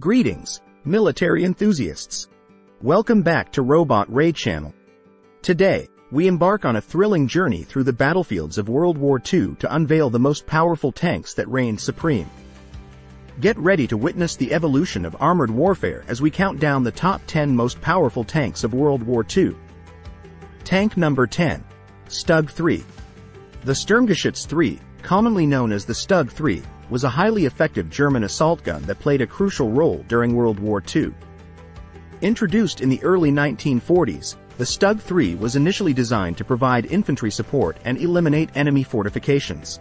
Greetings, military enthusiasts. Welcome back to Robot Ray Channel. Today, we embark on a thrilling journey through the battlefields of World War II to unveil the most powerful tanks that reigned supreme. Get ready to witness the evolution of armored warfare as we count down the top 10 most powerful tanks of World War II. Tank number 10. Stug 3. The Sturmgeschütz 3, commonly known as the Stug 3, was a highly effective German assault gun that played a crucial role during World War II. Introduced in the early 1940s, the Stug 3 was initially designed to provide infantry support and eliminate enemy fortifications.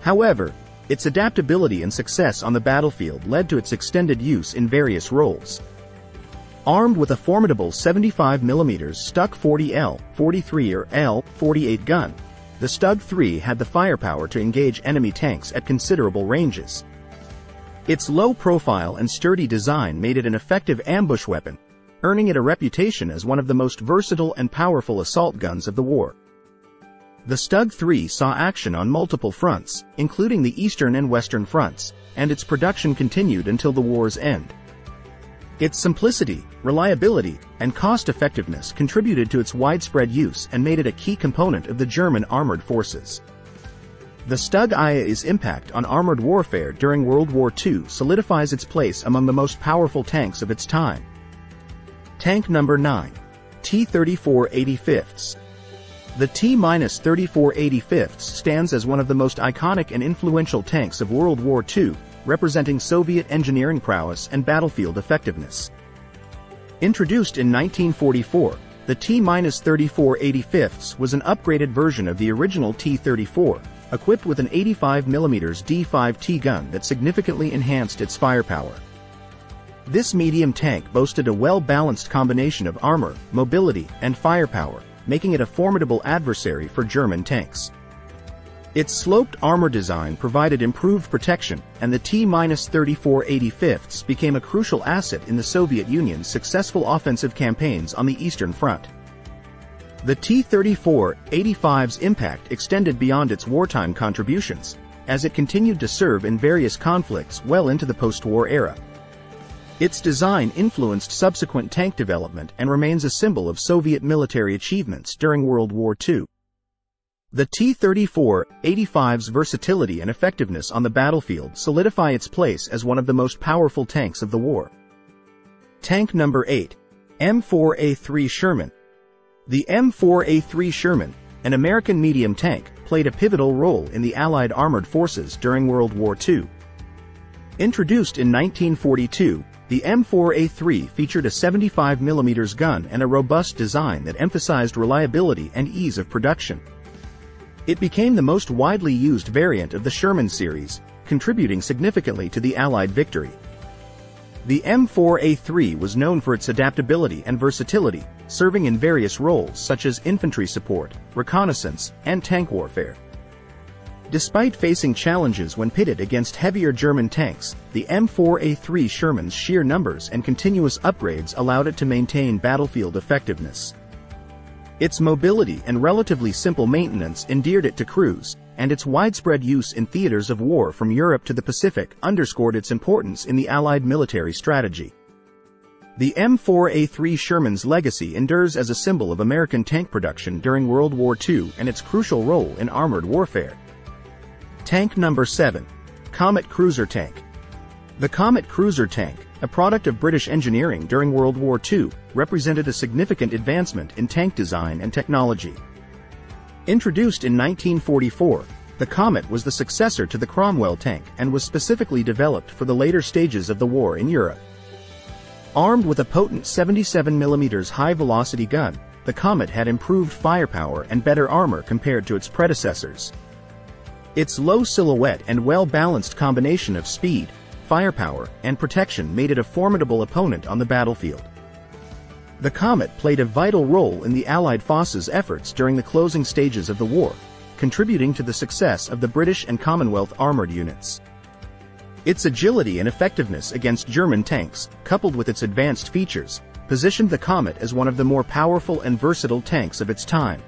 However, its adaptability and success on the battlefield led to its extended use in various roles. Armed with a formidable 75mm StuK 40L, 43 or L-48 gun, the Stug 3 had the firepower to engage enemy tanks at considerable ranges. Its low profile and sturdy design made it an effective ambush weapon, earning it a reputation as one of the most versatile and powerful assault guns of the war. The Stug 3 saw action on multiple fronts, including the Eastern and Western fronts, and its production continued until the war's end. Its simplicity, reliability, and cost-effectiveness contributed to its widespread use and made it a key component of the German armored forces. The Stug IA's impact on armored warfare during World War II solidifies its place among the most powerful tanks of its time. Tank number 9. T-34 85ths. The T-34 85ths stands as one of the most iconic and influential tanks of World War II, representing Soviet engineering prowess and battlefield effectiveness. Introduced in 1944, the T-34 85ths was an upgraded version of the original T-34, equipped with an 85mm D5T gun that significantly enhanced its firepower. This medium tank boasted a well-balanced combination of armor, mobility, and firepower, making it a formidable adversary for German tanks. Its sloped armor design provided improved protection, and the T-34 85ths became a crucial asset in the Soviet Union's successful offensive campaigns on the Eastern Front. The T-34 85's impact extended beyond its wartime contributions, as it continued to serve in various conflicts well into the post-war era. Its design influenced subsequent tank development and remains a symbol of Soviet military achievements during World War II. The T-34 85's versatility and effectiveness on the battlefield solidify its place as one of the most powerful tanks of the war. Tank number 8. M4A3 Sherman. The M4A3 Sherman, an American medium tank, played a pivotal role in the Allied armored forces during World War II. Introduced in 1942, the M4A3 featured a 75mm gun and a robust design that emphasized reliability and ease of production. It became the most widely used variant of the Sherman series, contributing significantly to the Allied victory. The M4A3 was known for its adaptability and versatility, serving in various roles such as infantry support, reconnaissance, and tank warfare. Despite facing challenges when pitted against heavier German tanks, the M4A3 Sherman's sheer numbers and continuous upgrades allowed it to maintain battlefield effectiveness. Its mobility and relatively simple maintenance endeared it to crews, and its widespread use in theaters of war from Europe to the Pacific underscored its importance in the Allied military strategy. The M4A3 Sherman's legacy endures as a symbol of American tank production during World War II and its crucial role in armored warfare. Tank number 7. Comet Cruiser Tank. The Comet Cruiser Tank, a product of British engineering during World War II, represented a significant advancement in tank design and technology. Introduced in 1944, the Comet was the successor to the Cromwell tank and was specifically developed for the later stages of the war in Europe. Armed with a potent 77mm high-velocity gun, the Comet had improved firepower and better armor compared to its predecessors. Its low silhouette and well-balanced combination of speed, firepower, and protection made it a formidable opponent on the battlefield. The Comet played a vital role in the Allied forces' efforts during the closing stages of the war, contributing to the success of the British and Commonwealth armored units. Its agility and effectiveness against German tanks, coupled with its advanced features, positioned the Comet as one of the more powerful and versatile tanks of its time.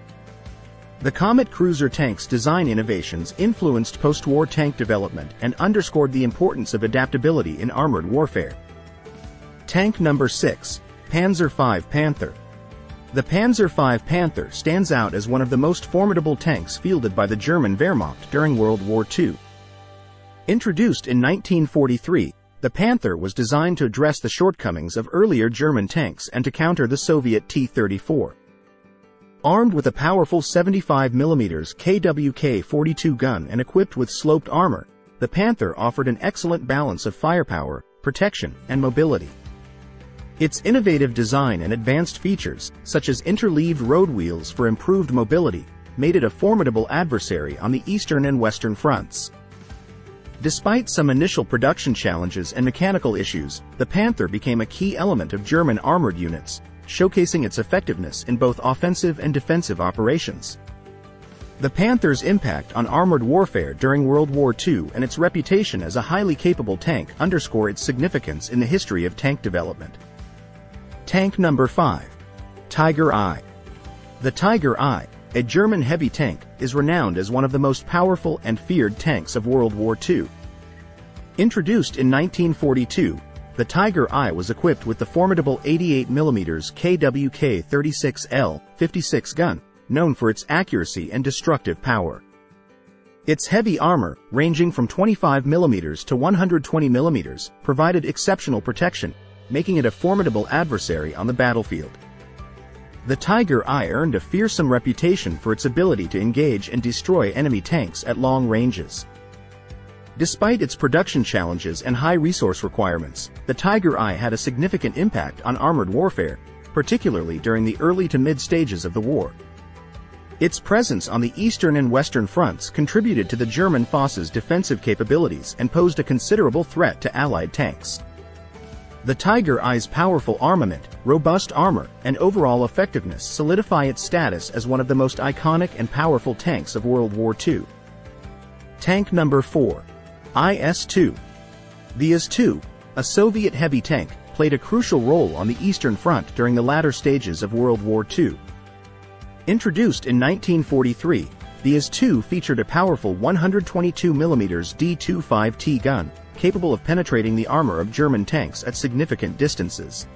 The Comet cruiser tank's design innovations influenced post-war tank development and underscored the importance of adaptability in armored warfare. Tank number 6, Panzer V Panther. The Panzer V Panther stands out as one of the most formidable tanks fielded by the German Wehrmacht during World War II. Introduced in 1943, the Panther was designed to address the shortcomings of earlier German tanks and to counter the Soviet T-34. Armed with a powerful 75mm KWK-42 gun and equipped with sloped armor, the Panther offered an excellent balance of firepower, protection, and mobility. Its innovative design and advanced features, such as interleaved road wheels for improved mobility, made it a formidable adversary on the eastern and western fronts. Despite some initial production challenges and mechanical issues, the Panther became a key element of German armored units, showcasing its effectiveness in both offensive and defensive operations. The Panther's impact on armored warfare during World War II and its reputation as a highly capable tank underscore its significance in the history of tank development. Tank number 5. Tiger I. The Tiger I, a German heavy tank, is renowned as one of the most powerful and feared tanks of World War II. Introduced in 1942, the Tiger I was equipped with the formidable 88mm KWK-36L 56 gun, known for its accuracy and destructive power. Its heavy armor, ranging from 25mm to 120mm, provided exceptional protection, making it a formidable adversary on the battlefield. The Tiger I earned a fearsome reputation for its ability to engage and destroy enemy tanks at long ranges. Despite its production challenges and high resource requirements, the Tiger I had a significant impact on armored warfare, particularly during the early to mid stages of the war. Its presence on the eastern and western fronts contributed to the German Fosse's defensive capabilities and posed a considerable threat to Allied tanks. The Tiger I's powerful armament, robust armor, and overall effectiveness solidify its status as one of the most iconic and powerful tanks of World War II. Tank number 4, IS-2. The IS-2, a Soviet heavy tank, played a crucial role on the Eastern Front during the latter stages of World War II. Introduced in 1943, the IS-2 featured a powerful 122mm D-25T gun, capable of penetrating the armor of German tanks at significant distances.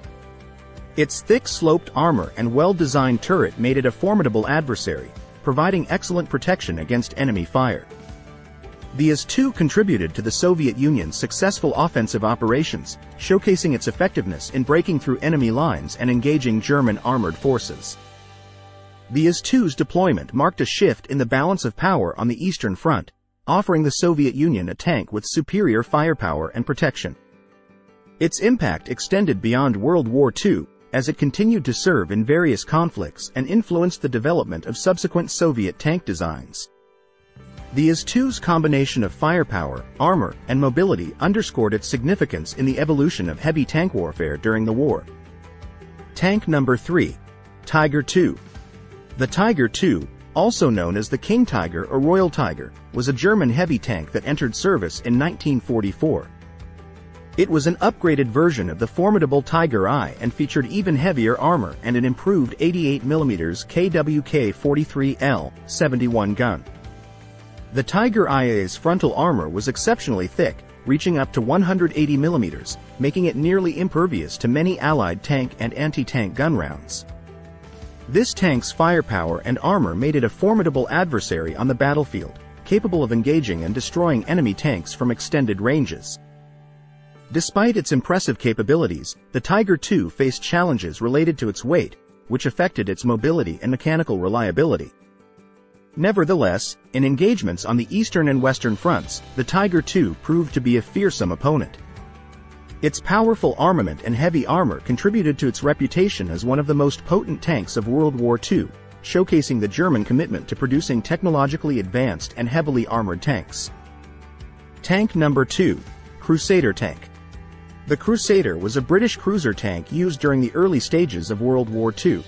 Its thick sloped armor and well-designed turret made it a formidable adversary, providing excellent protection against enemy fire. The IS-2 contributed to the Soviet Union's successful offensive operations, showcasing its effectiveness in breaking through enemy lines and engaging German armored forces. The IS-2's deployment marked a shift in the balance of power on the Eastern Front, offering the Soviet Union a tank with superior firepower and protection. Its impact extended beyond World War II, as it continued to serve in various conflicts and influenced the development of subsequent Soviet tank designs. The IS-2's combination of firepower, armor, and mobility underscored its significance in the evolution of heavy tank warfare during the war. Tank number 3. Tiger II. The Tiger II, also known as the King Tiger or Royal Tiger, was a German heavy tank that entered service in 1944. It was an upgraded version of the formidable Tiger I and featured even heavier armor and an improved 88mm KWK-43L 71 gun. The Tiger IA's frontal armor was exceptionally thick, reaching up to 180 millimeters, making it nearly impervious to many Allied tank and anti-tank gun rounds. This tank's firepower and armor made it a formidable adversary on the battlefield, capable of engaging and destroying enemy tanks from extended ranges. Despite its impressive capabilities, the Tiger II faced challenges related to its weight, which affected its mobility and mechanical reliability. Nevertheless, in engagements on the eastern and western fronts, the Tiger II proved to be a fearsome opponent. Its powerful armament and heavy armor contributed to its reputation as one of the most potent tanks of World War II, showcasing the German commitment to producing technologically advanced and heavily armored tanks. Tank number 2, Crusader Tank. The Crusader was a British cruiser tank used during the early stages of World War II.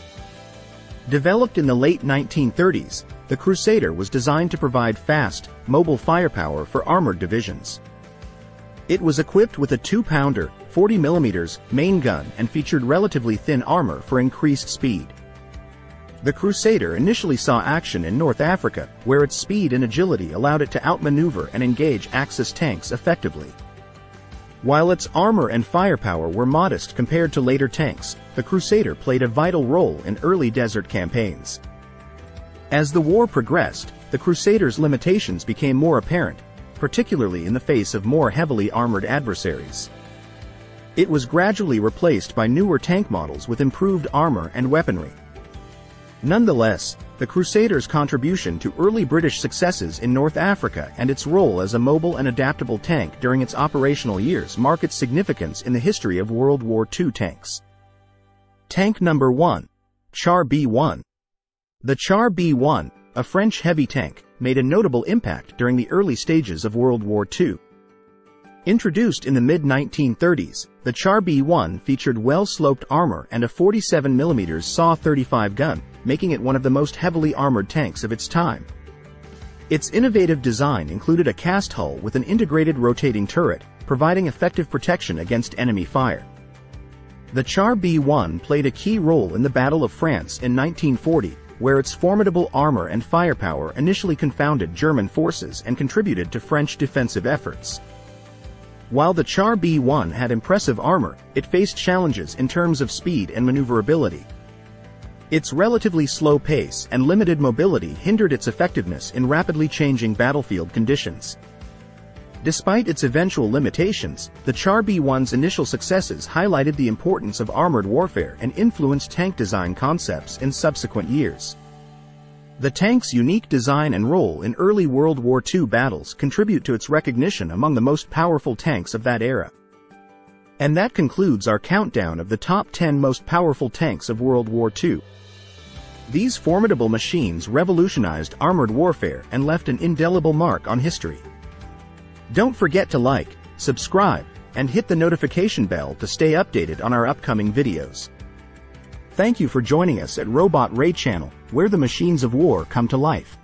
Developed in the late 1930s, the Crusader was designed to provide fast, mobile firepower for armored divisions. It was equipped with a 2-pounder, 40mm main gun and featured relatively thin armor for increased speed. The Crusader initially saw action in North Africa, where its speed and agility allowed it to outmaneuver and engage Axis tanks effectively. While its armor and firepower were modest compared to later tanks, the Crusader played a vital role in early desert campaigns. As the war progressed, the Crusader's limitations became more apparent, particularly in the face of more heavily armored adversaries. It was gradually replaced by newer tank models with improved armor and weaponry. Nonetheless, the Crusaders' contribution to early British successes in North Africa and its role as a mobile and adaptable tank during its operational years mark its significance in the history of World War II tanks. Tank Number 1. Char B-1. The Char B-1, a French heavy tank, made a notable impact during the early stages of World War II. Introduced in the mid-1930s, the Char B-1 featured well-sloped armor and a 47mm SAW 35 gun, making it one of the most heavily armored tanks of its time. Its innovative design included a cast hull with an integrated rotating turret, providing effective protection against enemy fire. The Char B-1 played a key role in the Battle of France in 1940, where its formidable armor and firepower initially confounded German forces and contributed to French defensive efforts. While the Char B-1 had impressive armor, it faced challenges in terms of speed and maneuverability. Its relatively slow pace and limited mobility hindered its effectiveness in rapidly changing battlefield conditions. Despite its eventual limitations, the Char B-1's initial successes highlighted the importance of armored warfare and influenced tank design concepts in subsequent years. The tank's unique design and role in early World War II battles contribute to its recognition among the most powerful tanks of that era. And that concludes our countdown of the top 10 most powerful tanks of World War II. These formidable machines revolutionized armored warfare and left an indelible mark on history. Don't forget to like, subscribe, and hit the notification bell to stay updated on our upcoming videos. Thank you for joining us at Robot Ray Channel, where the machines of war come to life.